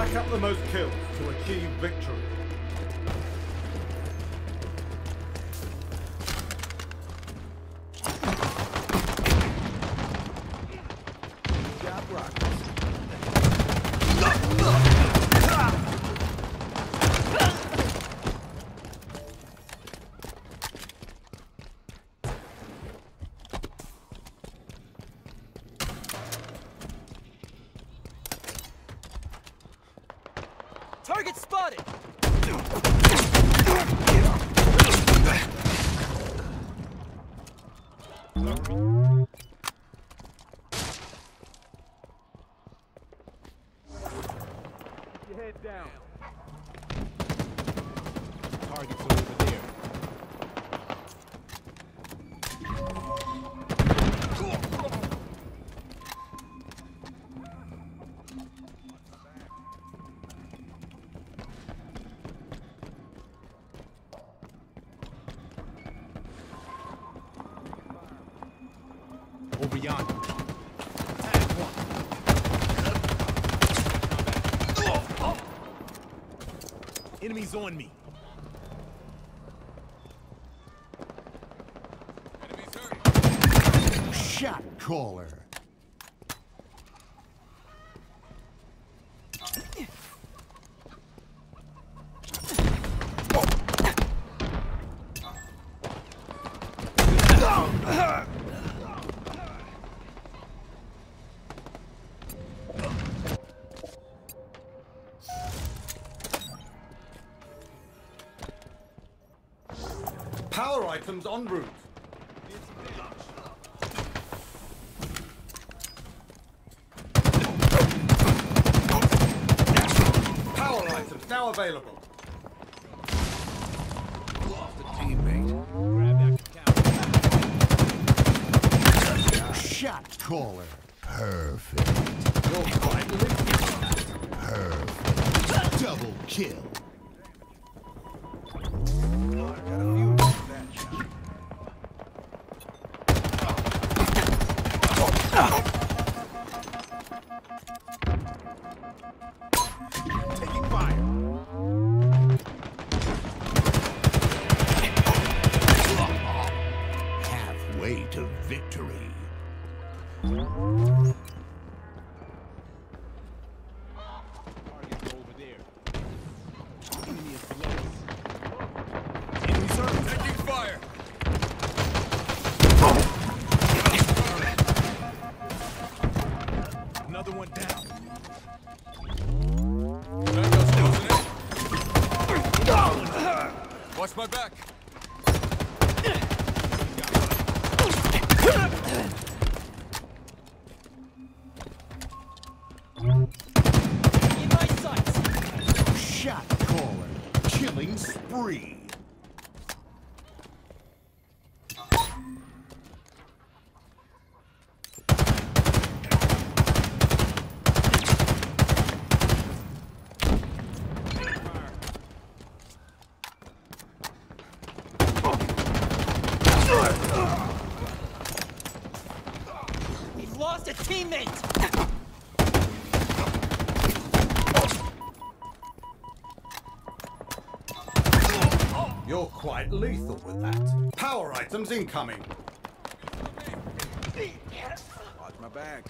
Rack up the most kills to achieve victory. Target spotted! Your head down. Target's over there. Over yonder. Tag. Enemies on me. Shot caller. Power items en route. Power items now available. Lost a teammate. Grab that counter. Shot caller. Perfect. You're quite lethal. Perfect. Double kill. One down. Watch my back. Quite lethal with that. Power items incoming. Watch my back.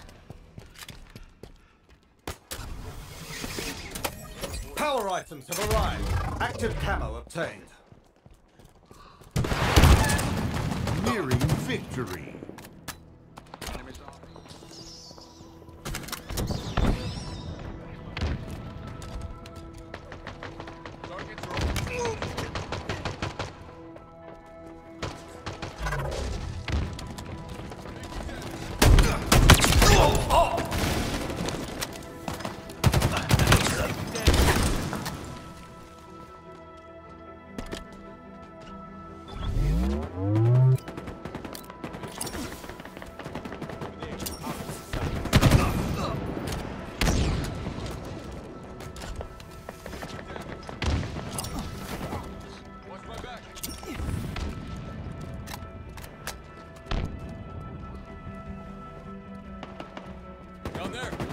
Power items have arrived. Active camo obtained. Nearing victory. There.